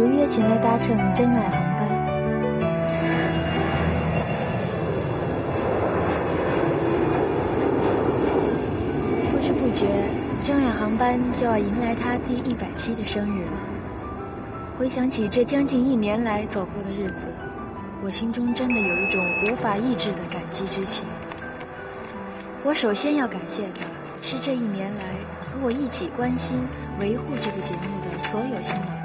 如约前来搭乘真爱航班。不知不觉，真爱航班就要迎来它第一百期的生日了。回想起这将近一年来走过的日子，我心中真的有一种无法抑制的感激之情。我首先要感谢的是这一年来和我一起关心、维护这个节目的所有新老。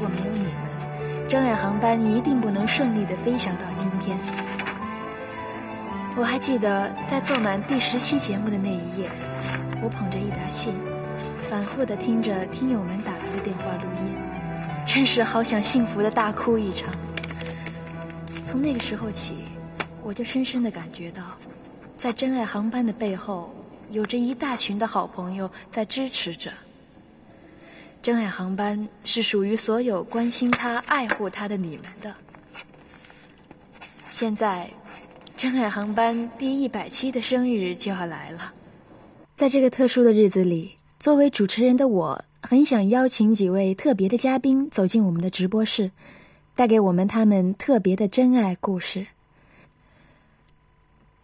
如果没有你们，真爱航班一定不能顺利的飞翔到今天。我还记得在做满第十期节目的那一夜，我捧着一沓信，反复的听着听友们打来的电话录音，真是好想幸福的大哭一场。从那个时候起，我就深深的感觉到。在真爱航班的背后，有着一大群的好朋友在支持着。真爱航班是属于所有关心他、爱护他的你们的。现在，真爱航班第一百期的生日就要来了，在这个特殊的日子里，作为主持人的我，很想邀请几位特别的嘉宾走进我们的直播室，带给我们他们特别的真爱故事。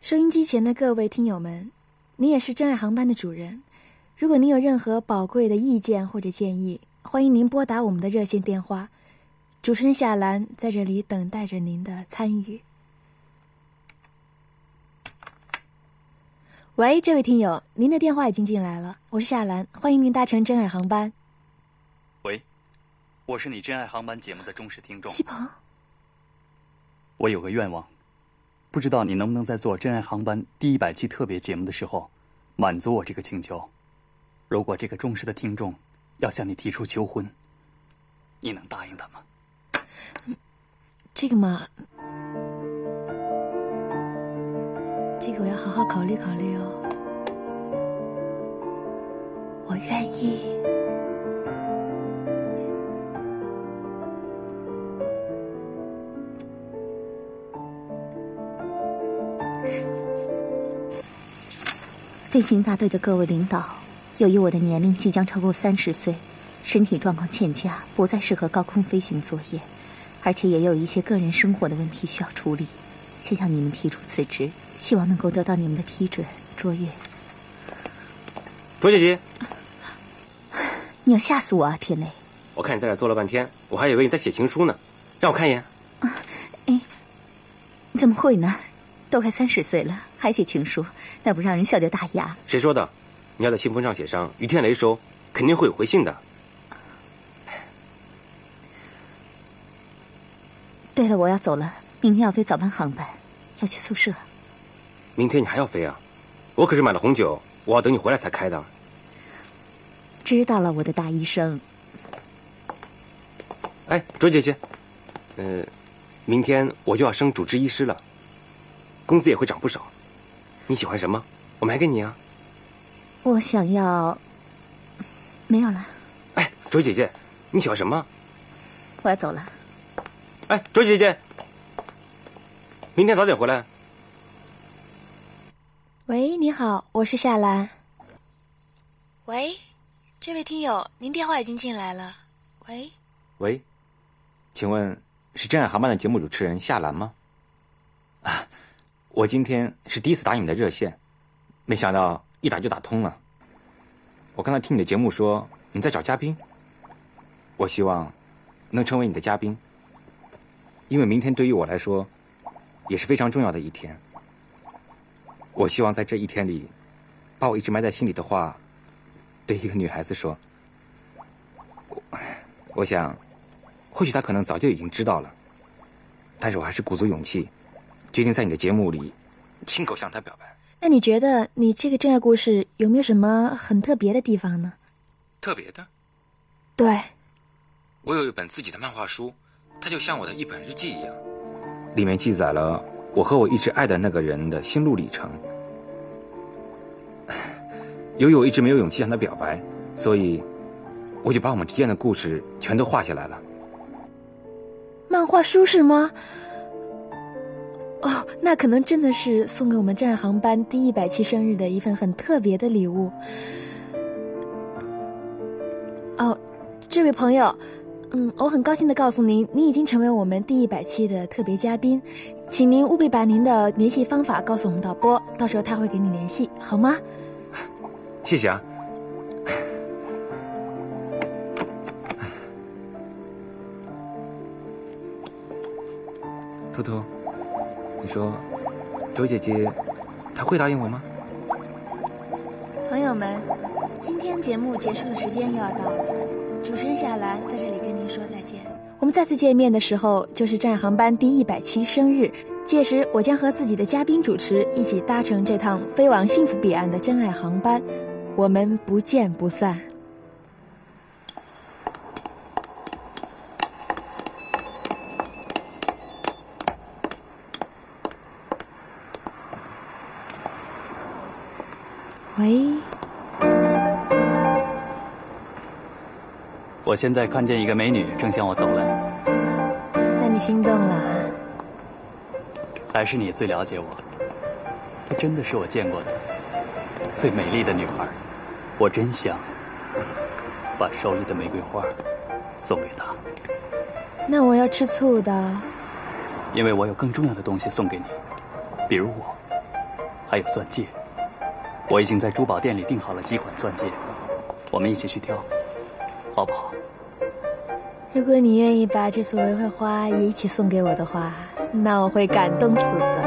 收音机前的各位听友们，你也是真爱航班的主人。如果您有任何宝贵的意见或者建议，欢迎您拨打我们的热线电话。主持人夏兰在这里等待着您的参与。喂，这位听友，您的电话已经进来了，我是夏兰，欢迎您搭乘真爱航班。喂，我是你真爱航班节目的忠实听众。西鹏，我有个愿望。不知道你能不能在做《真爱航班》第一百期特别节目的时候，满足我这个请求？如果这个忠实的听众要向你提出求婚，你能答应他吗？这个嘛，这个我要好好考虑考虑哦。我愿意。飞行大队的各位领导，由于我的年龄即将超过三十岁，身体状况欠佳，不再适合高空飞行作业，而且也有一些个人生活的问题需要处理，先向你们提出辞职，希望能够得到你们的批准。卓越，卓姐姐，你要吓死我啊！天雷，我看你在这坐了半天，我还以为你在写情书呢，让我看一眼。啊哎，怎么会呢？都快三十岁了，还写情书，那不让人笑掉大牙？谁说的？你要在信封上写上于天雷收，肯定会有回信的。对了，我要走了，明天要飞早班航班，要去宿舍。明天你还要飞啊？我可是买了红酒，我要等你回来才开的。知道了，我的大医生。哎，卓姐姐，呃，明天我就要升主治医师了。工资也会涨不少，你喜欢什么？我买给你啊。我想要，没有了。哎，卓姐姐，你喜欢什么？我要走了。哎，卓姐姐，明天早点回来。喂，你好，我是夏兰。喂，这位听友，您电话已经进来了。喂，喂，请问是真爱航班的节目主持人夏兰吗？啊。我今天是第一次打你们的热线，没想到一打就打通了。我刚才听你的节目说你在找嘉宾，我希望能成为你的嘉宾，因为明天对于我来说也是非常重要的一天。我希望在这一天里，把我一直埋在心里的话对一个女孩子说。我我想，或许她可能早就已经知道了，但是我还是鼓足勇气。决定在你的节目里亲口向他表白。那你觉得你这个真爱故事有没有什么很特别的地方呢？特别的？对。我有一本自己的漫画书，它就像我的一本日记一样，里面记载了我和我一直爱的那个人的心路历程。由于我一直没有勇气向他表白，所以我就把我们之间的故事全都画下来了。漫画书是吗？哦，那可能真的是送给我们真爱航班第一百期生日的一份很特别的礼物。哦，这位朋友，嗯，我很高兴的告诉您，您已经成为我们第一百期的特别嘉宾，请您务必把您的联系方法告诉我们导播，到时候他会给你联系，好吗？谢谢啊。图图，你说周姐姐她会答应我吗？朋友们，今天节目结束的时间又要到了，主持人夏兰在这里跟您说再见。我们再次见面的时候，就是战航班第一百期生日，届时我将和自己的嘉宾主持一起搭乘这趟飞往幸福彼岸的真爱航班，我们不见不散。我现在看见一个美女正向我走来，那你心动了？还是你最了解我？她真的是我见过的最美丽的女孩，我真想把手里的玫瑰花送给她，那我要吃醋的。因为我有更重要的东西送给你，比如我，还有钻戒。我已经在珠宝店里订好了几款钻戒，我们一起去挑，好不好？如果你愿意把这束玫瑰花也一起送给我的话，那我会感动死的。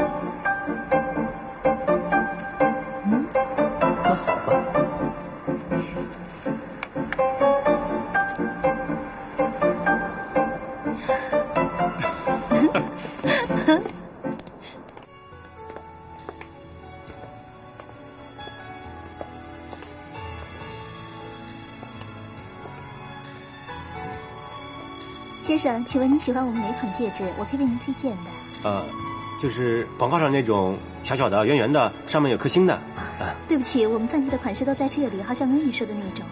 生，请问您喜欢我们哪款戒指？我可以为您推荐的。呃，就是广告上那种小小的、圆圆的，上面有颗星的。啊，对不起，我们钻戒的款式都在这里，好像没有你说的那种。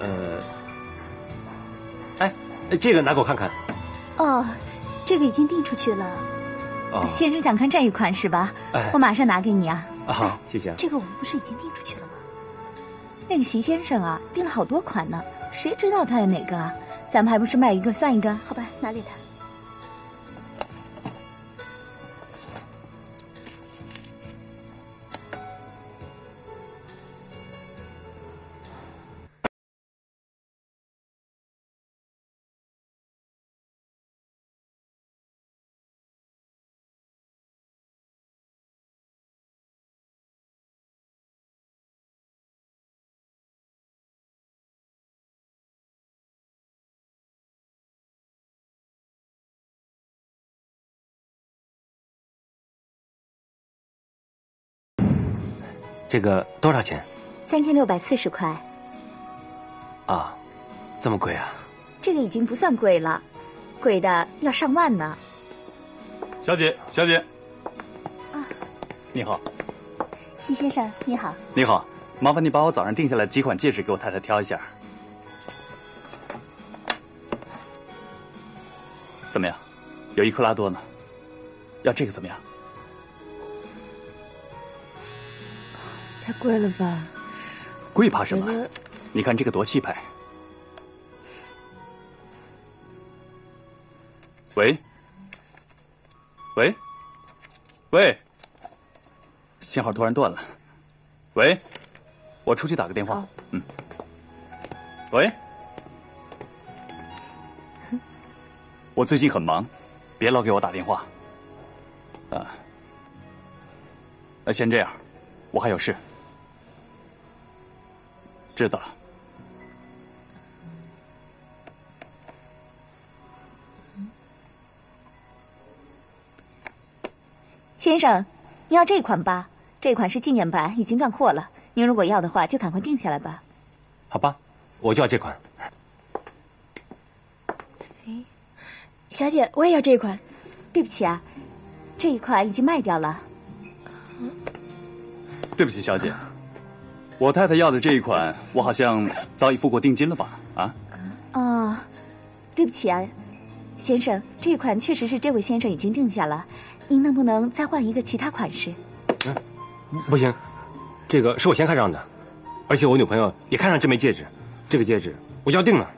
呃，哎，这个拿给我看看。哦，这个已经订出去了。哦，先生想看这一款是吧？哎我马上拿给你啊。啊好，谢谢啊。这个我们不是已经订出去了吗？那个席先生啊，订了好多款呢，谁知道他要哪个啊？咱们还不是卖一个算一个？好吧，拿给他。这个多少钱？三千六百四十块，啊，这么贵啊？这个已经不算贵了，贵的要上万呢。小姐，小姐，啊，你好，西先生你好，你好，麻烦你把我早上定下来几款戒指给我太太挑一下。怎么样？有一克拉多呢，要这个怎么样？太贵了吧？贵怕什么？你看这个多气派。喂，喂，喂，信号突然断了。喂，我出去打个电话。嗯。喂，我最近很忙，别老给我打电话。啊，那先这样，我还有事。知道了。先生，您要这款吧？这款是纪念版，已经断货了。您如果要的话，就赶快定下来吧。好吧，我就要这款。小姐，我也要这款。对不起啊，这一款已经卖掉了。对不起，小姐，我太太要的这一款，我好像早已付过定金了吧？啊，哦，对不起啊，先生，这款确实是这位先生已经定下了。您能不能再换一个其他款式？嗯不行，这个是我先看上的，而且我女朋友也看上这枚戒指，这个戒指我就要定了。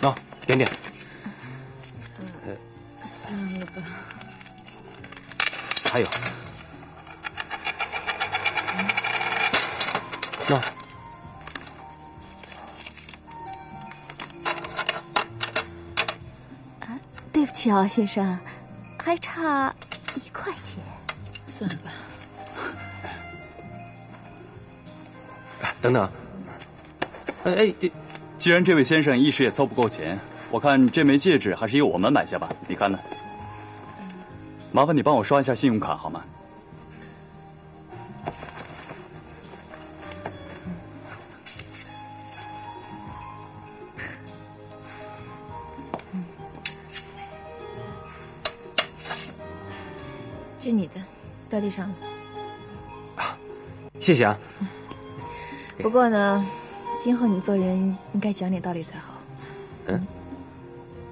喏点点，算了吧。还有，对不起啊，先生，还差一块钱。算了吧。等等，哎哎，哎既然这位先生一时也凑不够钱，我看这枚戒指还是由我们买下吧。你看呢？麻烦你帮我刷一下信用卡好吗？掉地上了。谢谢啊。不过呢，今后你做人应该讲点道理才好。嗯。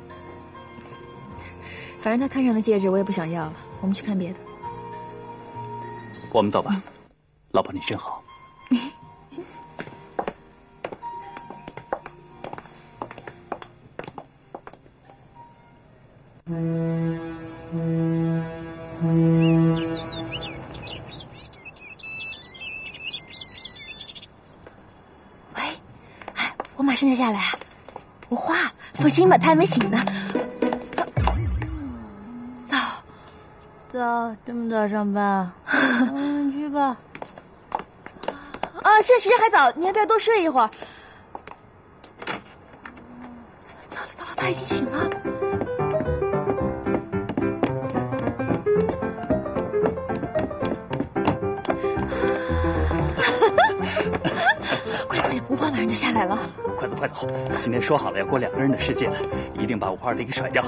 反正他看上的戒指我也不想要了，我们去看别的。我们走吧。老婆，你真好。心吧，他还没醒呢。早，早，这么早上班？嗯，去吧。啊，现在时间还早，你要不要多睡一会儿？来了。快走快走！今天说好了要过两个人的世界的，一定把五花儿给甩掉。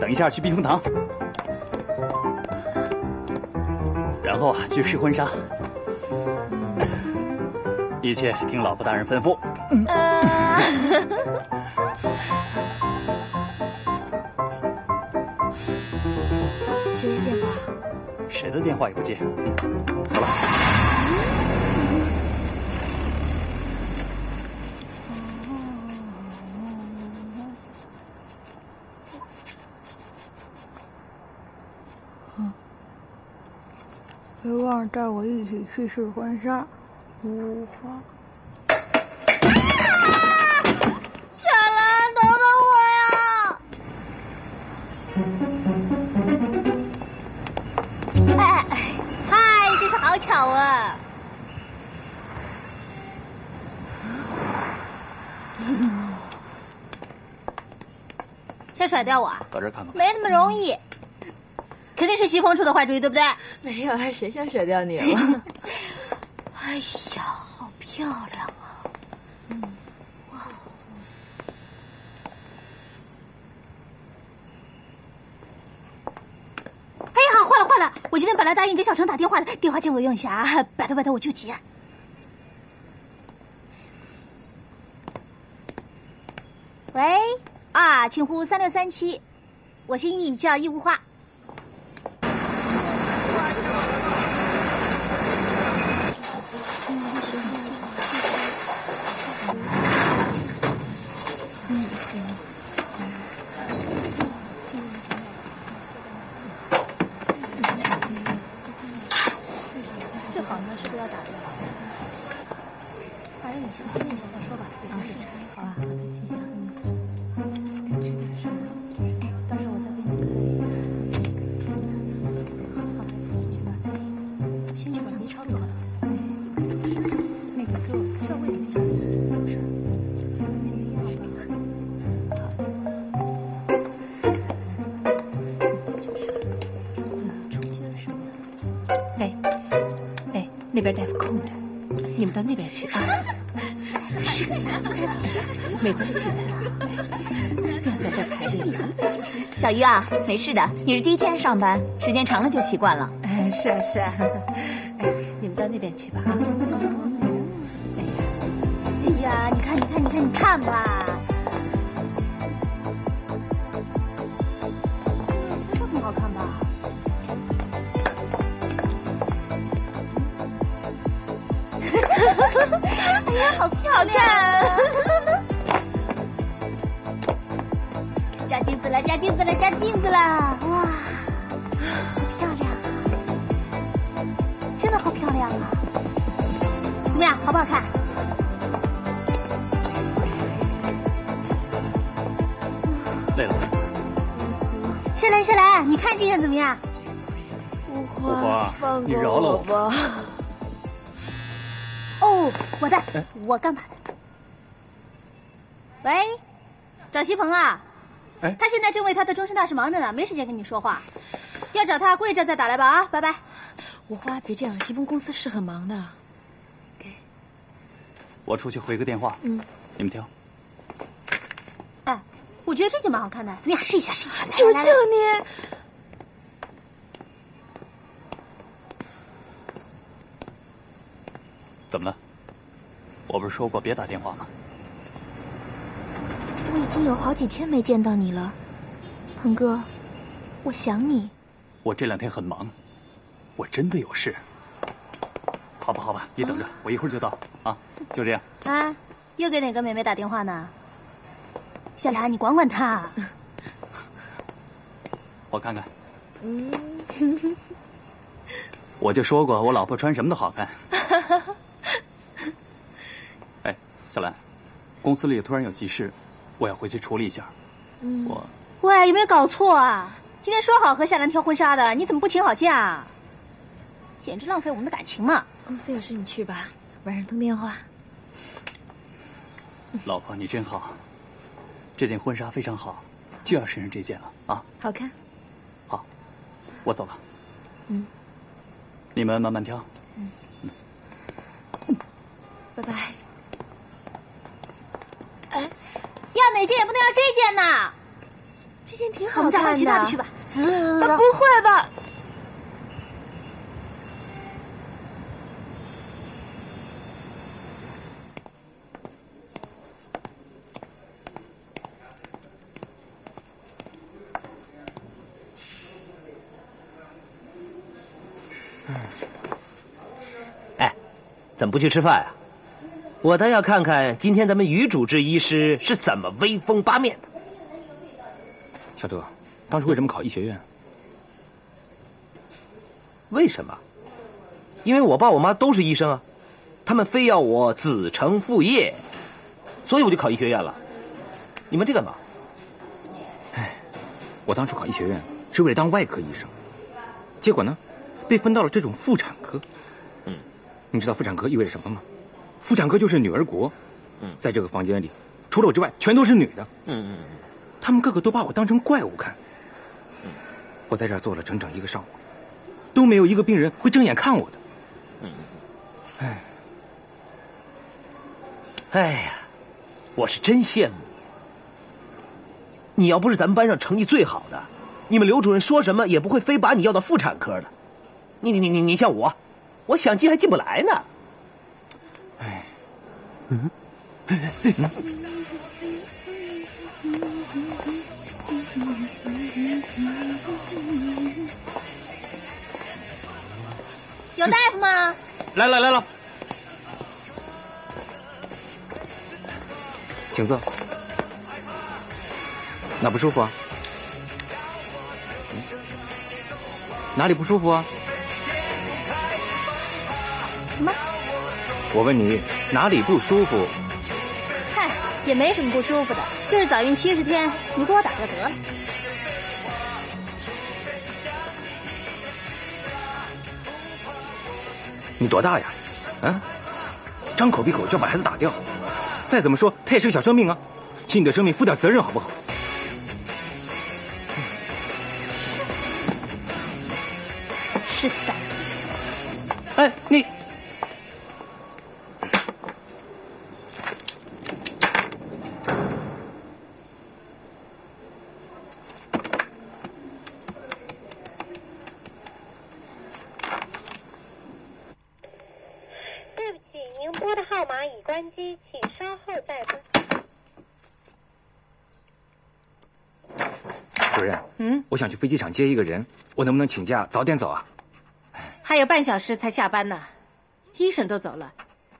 等一下去避风塘，然后啊去试婚纱，一切听老婆大人吩咐。谁的电话？谁的电话也不接。别忘了带我一起去试婚纱。无花。小兰，等等我呀！哎，嗨，真是好巧啊！先甩掉我啊？到这儿看看吧。没那么容易，肯定是西风出的坏主意，对不对？没有啊，谁想甩掉你了？哎呀，好漂亮啊！哎呀，坏了坏了！我今天本来答应给小程打电话的，电话借我用一下啊！拜托拜托，我救急啊！喂，啊，请呼三六三七，我姓易，叫易无花。边大夫空着，你们到那边去啊。是，没关系的，不要在这排队了。小鱼啊，没事的，你是第一天上班，时间长了就习惯了。哎，是啊是啊，哎，你们到那边去吧啊。哎呀哎呀，你看，你看，你看，你看吧，好漂亮！照镜子了，照镜子了，照镜子了！哇，好漂亮啊，真的好漂亮啊！怎么样，好不好看？累了。谢兰，谢兰，你看这件怎么样？无花花你饶了我吧。哦，我的，我刚打的。喂，找西鹏啊？哎他现在正为他的终身大事忙着呢，没时间跟你说话。要找他，过一阵再打来吧啊，拜拜。五花，别这样，西鹏公司是很忙的。我出去回个电话。嗯，你们听。哎，我觉得这件蛮好看的，怎么样？试一下，试一下。求求你！怎么了？我不是说过别打电话吗？我已经有好几天没见到你了，鹏哥，我想你。我这两天很忙，我真的有事。好吧，好吧，你等着，我一会儿就到啊。就这样。啊，又给哪个妹妹打电话呢？小兰，你管管她。我看看，嗯，我就说过我老婆穿什么都好看。哎，小兰，公司里突然有急事，我要回去处理一下。嗯我喂，有没有搞错啊？今天说好和夏兰挑婚纱的，你怎么不请好假？简直浪费我们的感情嘛！公司有事你去吧，晚上通电话。老婆你真好，这件婚纱非常好，就要身上这件了啊！好看。好，我走了。嗯，你们慢慢挑。嗯，嗯拜拜。要哪件也不能要这件呐！这件挺好的我们再。换其他的去吧。不会吧？哎，怎么不去吃饭啊？我倒要看看今天咱们于主治医师是怎么威风八面的。小德，当初为什么考医学院？为什么？因为我爸我妈都是医生啊，他们非要我子承父业，所以我就考医学院了。你们这干嘛？哎我当初考医学院是为了当外科医生，结果呢，被分到了这种妇产科。嗯，你知道妇产科意味着什么吗？妇产科就是女儿国。嗯在这个房间里，除了我之外，全都是女的。嗯嗯他们个个都把我当成怪物看。我在这儿坐了整整一个上午，都没有一个病人会正眼看我的。哎哎呀，我是真羡慕。你要不是咱们班上成绩最好的，你们刘主任说什么也不会非把你要到妇产科的。你你你你你像我，我想进还进不来呢。有大夫吗？来了来了，请坐。哪不舒服啊？嗯哪里不舒服啊？我问你哪里不舒服？嗨，也没什么不舒服的，就是早孕七十天，你给我打个得了。你多大呀？啊？张口闭口就要把孩子打掉，再怎么说他也是个小生命啊，替你的生命负点责任好不好？想去飞机场接一个人，我能不能请假早点走啊？还有半小时才下班呢，医生都走了，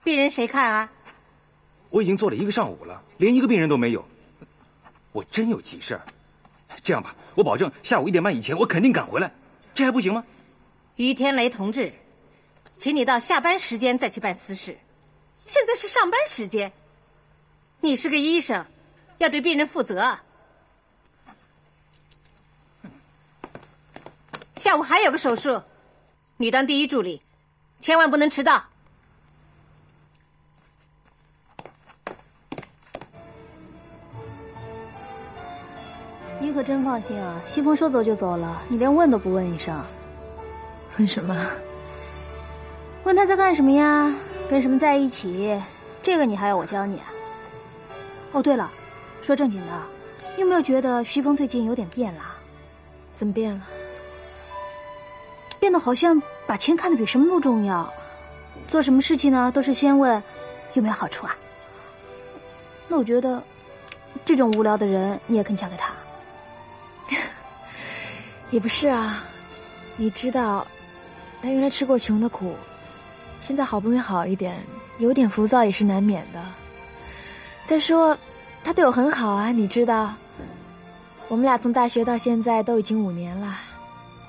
病人谁看啊？我已经做了一个上午了，连一个病人都没有，我真有急事儿。这样吧，我保证下午一点半以前我肯定赶回来，这还不行吗？于天雷同志，请你到下班时间再去办私事，现在是上班时间。你是个医生，要对病人负责。下午还有个手术，你当第一助理，千万不能迟到。你可真放心啊！西风说走就走了，你连问都不问一声。问什么？问他在干什么呀？跟什么在一起？这个你还要我教你啊？哦，对了，说正经的，你有没有觉得徐峰最近有点变了？怎么变了？变得好像把钱看得比什么都重要，做什么事情呢都是先问有没有好处啊。那我觉得，这种无聊的人你也肯嫁给他？也不是啊，你知道，他原来吃过穷的苦，现在好不容易好一点，有点浮躁也是难免的。再说，他对我很好啊，你知道，我们俩从大学到现在都已经五年了，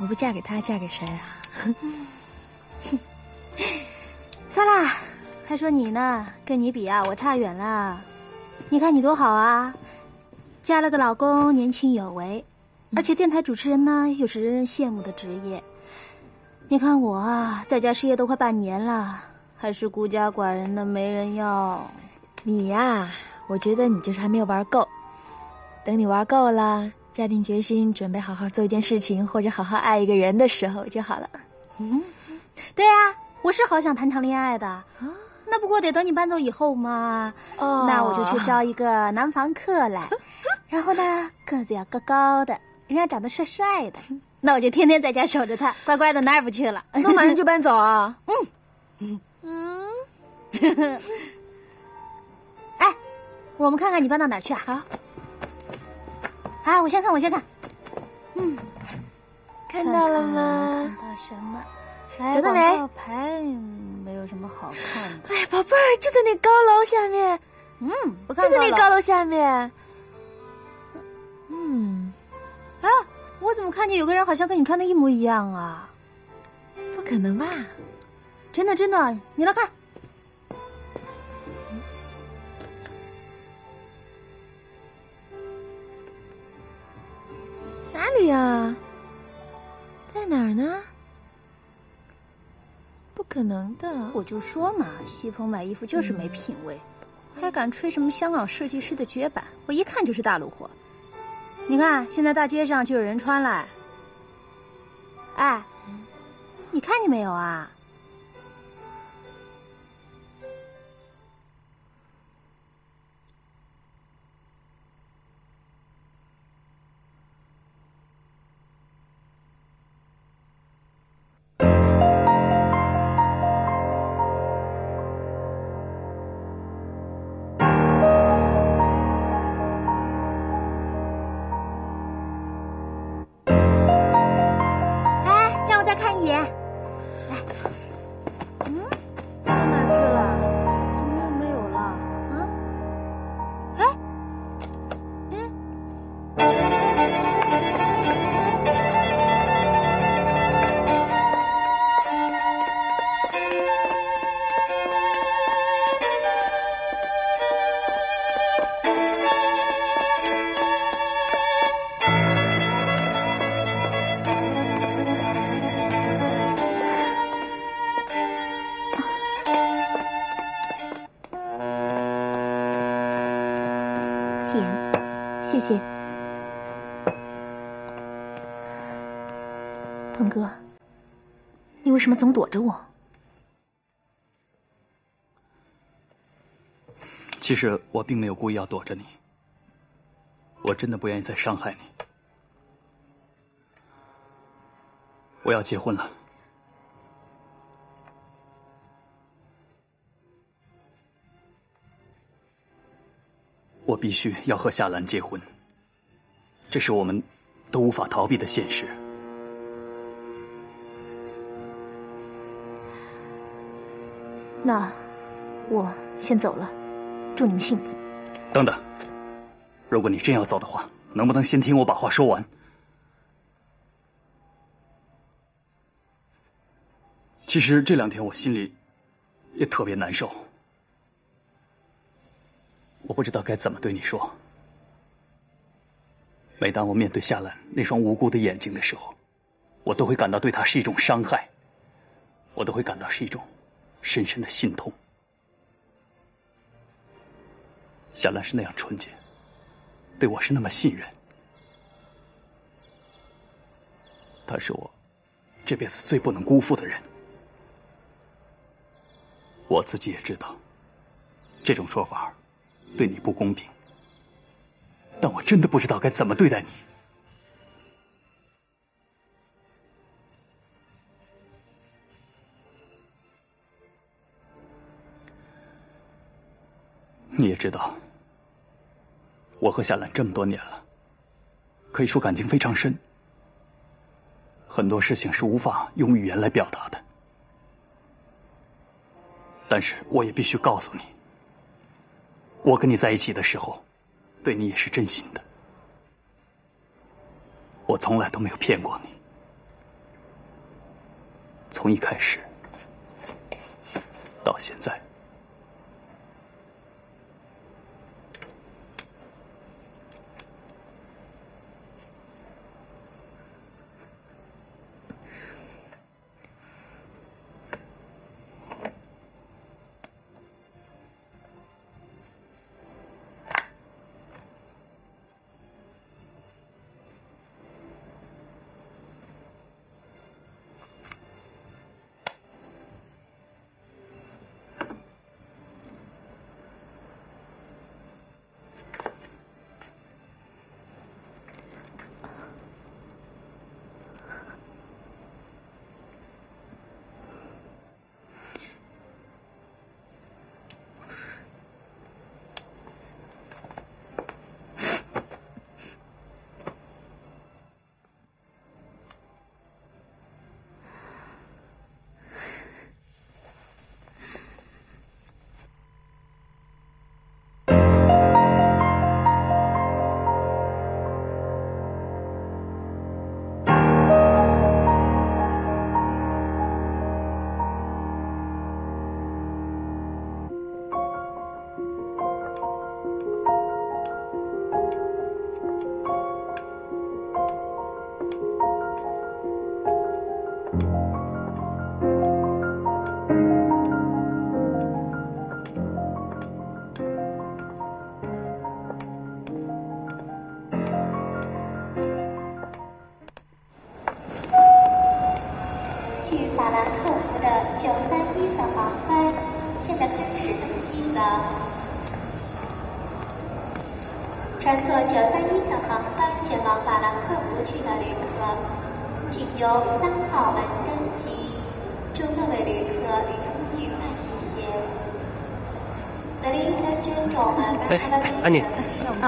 我不嫁给他，嫁给谁啊？算了，还说你呢，跟你比啊，我差远了。你看你多好啊，嫁了个老公，年轻有为。而且电台主持人呢，又是人人羡慕的职业。你看我啊，在家失业都快半年了，还是孤家寡人的，没人要。你呀，我觉得你就是还没有玩够。等你玩够了，下定决心准备好好做一件事情，或者好好爱一个人的时候就好了。嗯，对呀，我是好想谈场恋爱的啊。那不过得等你搬走以后嘛。哦，那我就去招一个男房客来，然后呢，个子要高高的。人家长得帅帅的，那我就天天在家守着他，乖乖的哪儿也不去了。那马上就搬走啊？嗯 嗯。哎，我们看看你搬到哪儿去啊？好。啊，我先看，我先看。嗯，看到了吗？看到什么？找到没？广告牌没有什么好看的。哎，宝贝儿，就在那高楼下面。嗯，不看就在那高楼下面。嗯。啊！我怎么看见有个人好像跟你穿的一模一样啊？不可能吧？真的真的，你来看。哪里啊？在哪儿呢？不可能的！我就说嘛，西风买衣服就是没品位，还敢吹什么香港设计师的绝版，我一看就是大陆货。你看，现在大街上就有人穿了。哎，你看见没有啊？为什么总躲着我？其实我并没有故意要躲着你，我真的不愿意再伤害你。我要结婚了。我必须要和夏兰结婚，这是我们都无法逃避的现实。那我先走了，祝你们幸福。等等，如果你真要走的话，能不能先听我把话说完？其实这两天我心里也特别难受，我不知道该怎么对你说。每当我面对夏兰那双无辜的眼睛的时候，我都会感到对她是一种伤害，我都会感到是一种深深的心痛。夏兰是那样纯洁，对我是那么信任，她是我这辈子最不能辜负的人。我自己也知道，这种说法对你不公平，但我真的不知道该怎么对待你。你也知道，我和夏兰这么多年了，可以说感情非常深，很多事情是无法用语言来表达的。但是我也必须告诉你，我跟你在一起的时候，对你也是真心的，我从来都没有骗过你，从一开始到现在。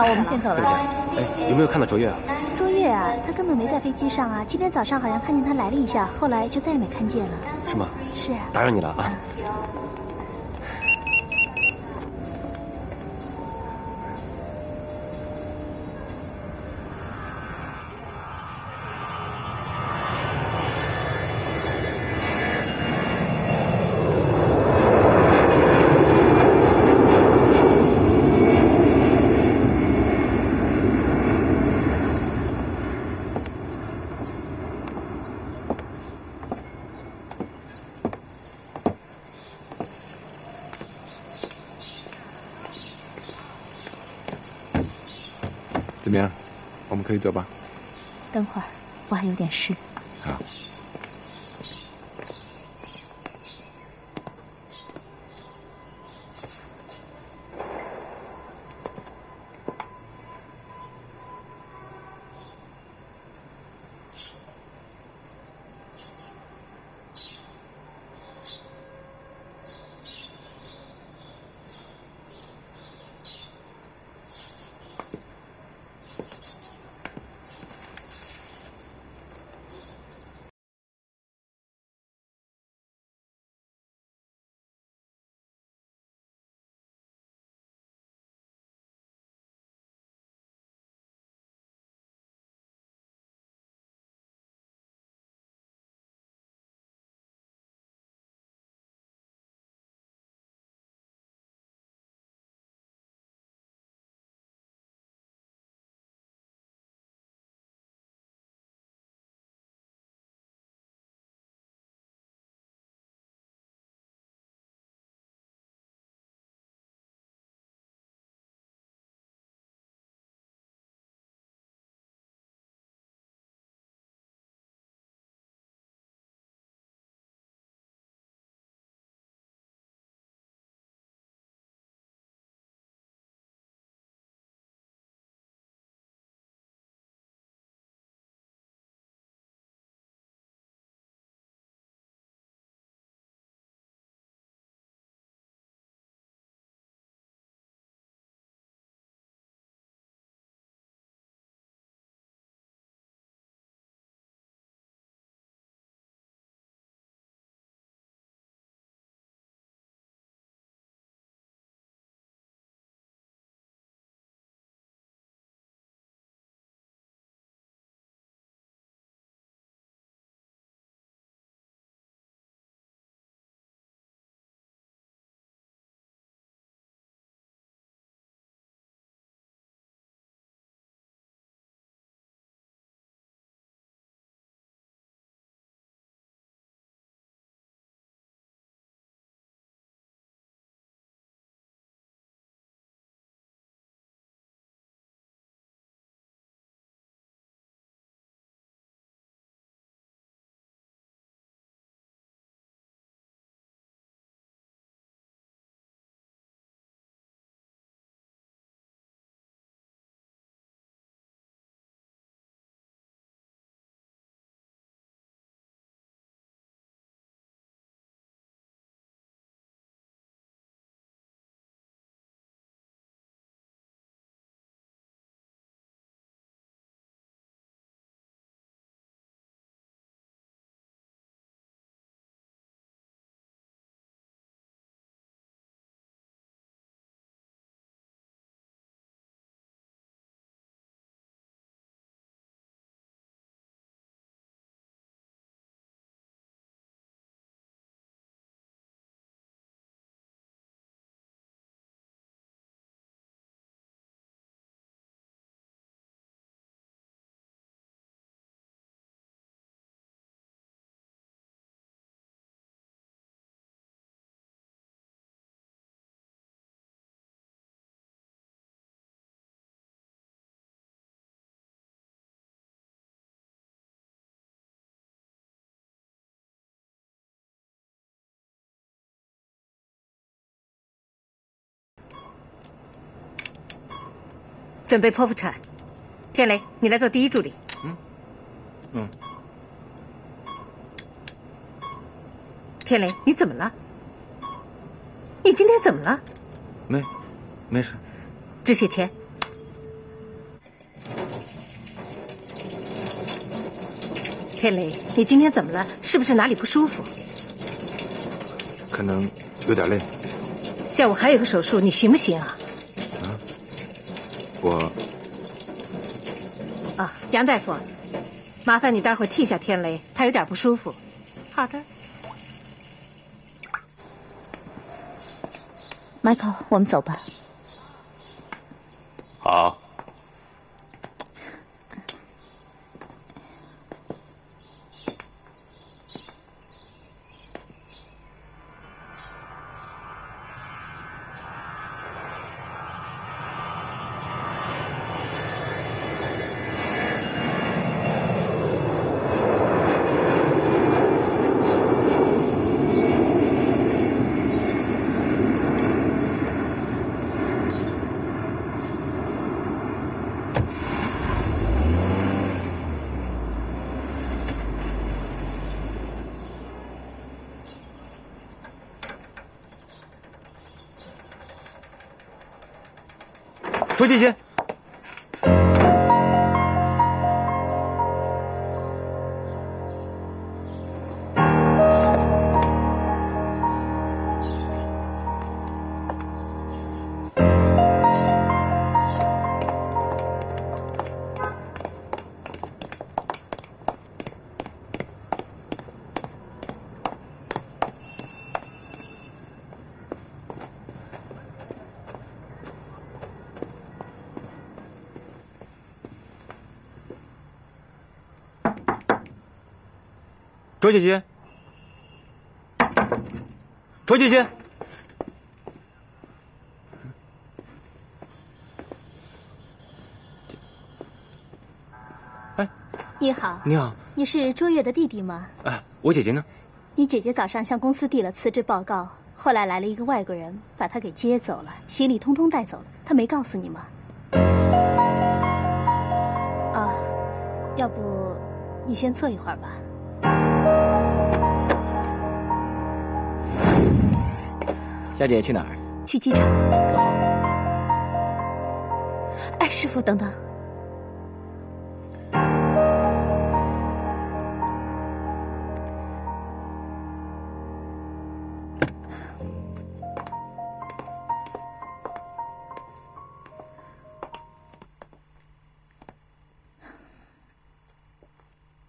我们先走了。哎，有没有看到卓越啊？卓越啊，他根本没在飞机上啊。今天早上好像看见他来了一下，后来就再也没看见了。是吗？是啊。打扰你了啊。怎么样？我可以走吧。等会儿，我还有点事。准备剖腹产。天雷，你来做第一助理。嗯，嗯。天雷，你怎么了？你今天怎么了？没，没事。止血钳。天雷，你今天怎么了？是不是哪里不舒服？可能有点累。下午还有个手术，你行不行啊？啊，我。啊，杨大夫，麻烦你待会儿替下天雷，他有点不舒服。好的。Michael，我们走吧。好。卓姐姐，卓姐姐，卓姐姐，哎，你好，你好，你是卓越的弟弟吗？哎，我姐姐呢？你姐姐早上向公司递了辞职报告，后来来了一个外国人，把她给接走了，行李通通带走了。她没告诉你吗？啊，要不你先坐一会儿吧。小姐去哪儿？去机场。哎，师傅，等等。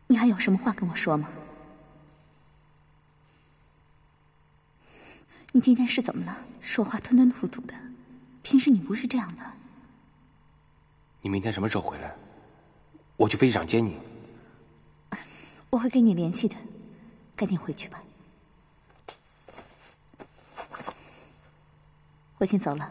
你还有什么话跟我说吗？今天是怎么了？说话吞吞吐吐的，平时你不是这样的。你明天什么时候回来？我去飞机场接你。我会跟你联系的，赶紧回去吧。我先走了。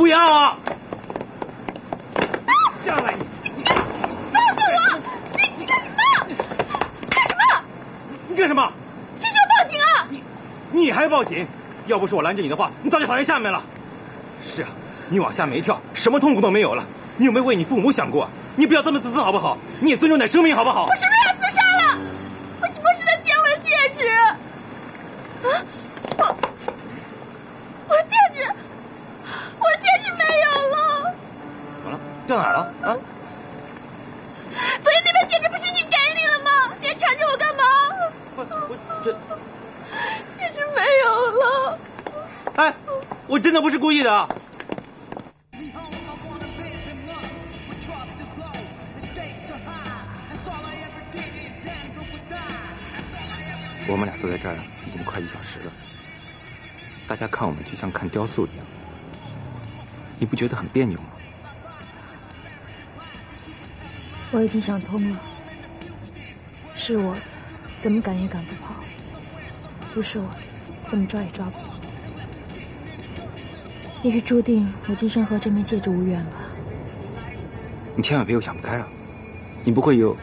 不要啊！下来你！放开我！你干什么？干什么？你干什么？是说报警啊！你你还报警？要不是我拦着你的话，你早就躺在下面了。是啊，你往下面一跳，什么痛苦都没有了。你有没有为你父母想过？你不要这么自私好不好？你也尊重点生命好不好？我什么时候自杀了？我只不过是在捡我的戒指。啊！我我的戒指，我的戒指没有了。怎么了？掉哪儿了？啊？昨天那枚戒指不是已经给你了吗？你还缠着我干嘛？我我这戒指没有了。哎，我真我们俩坐在这儿已经快一小时了，大家看我们就像看雕塑一样，你不觉得很别扭吗？我已经想通了，是我的，怎么赶也赶不跑；不是我的，怎么抓也抓不跑。也许注定我今生和这枚戒指无缘吧。你千万别又想不开啊！你不会有……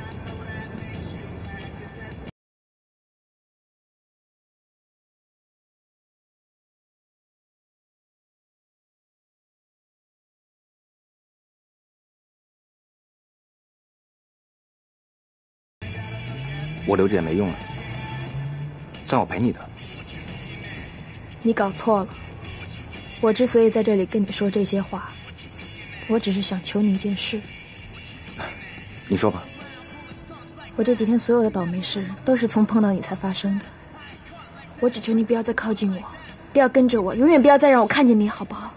我留着也没用了，算我赔你的。你搞错了，我之所以在这里跟你说这些话，我只是想求你一件事。你说吧。我这几天所有的倒霉事都是从碰到你才发生的。我只求你不要再靠近我，不要跟着我，永远不要再让我看见你，好不好？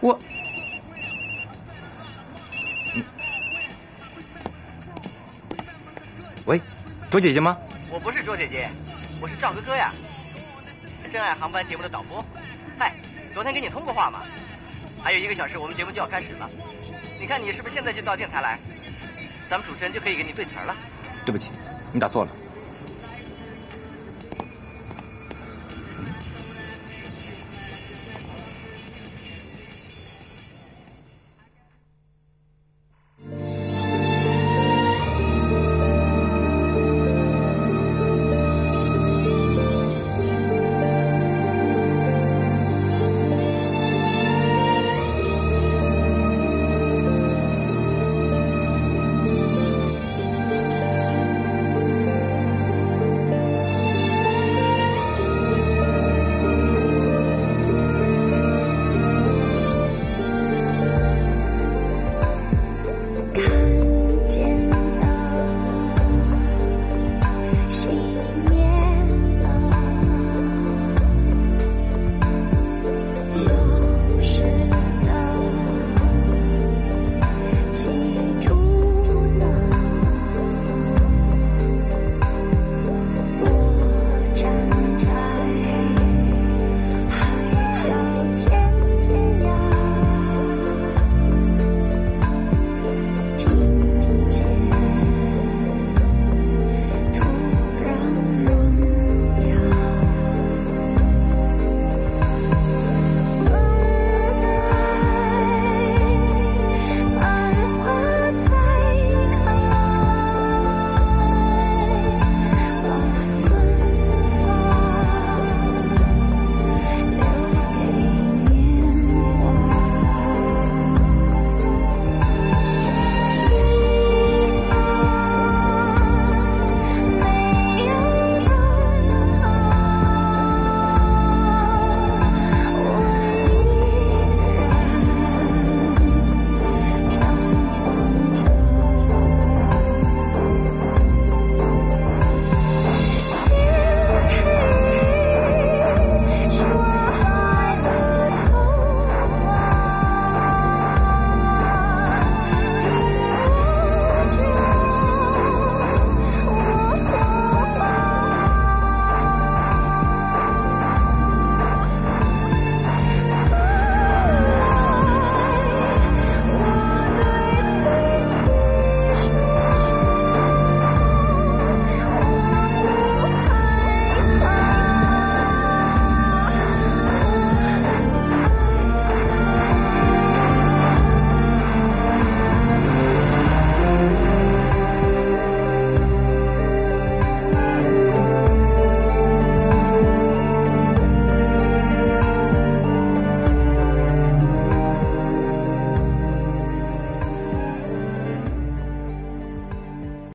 我。喂，卓姐姐吗？我不是卓姐姐，我是赵哥哥呀，真爱航班节目的导播。嗨，昨天跟你通过话吗，还有一个小时我们节目就要开始了，你看你是不是现在就到电台来？咱们主持人就可以给你对词了。对不起，你打错了。